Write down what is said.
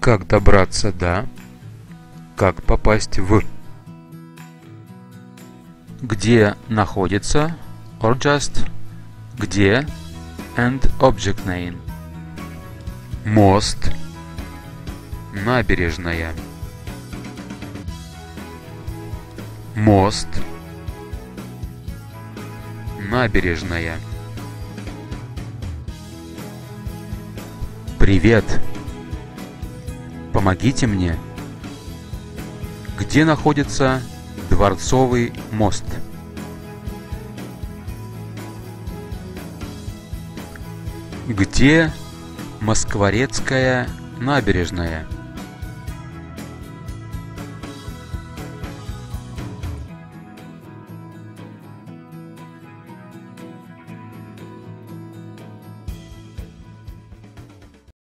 Как добраться до? Как попасть в? Где находится? Or just где and object name. Мост. Набережная. Мост. Набережная. Привет. Помогите мне. Где находится Дворцовый мост? Где Москворецкая набережная?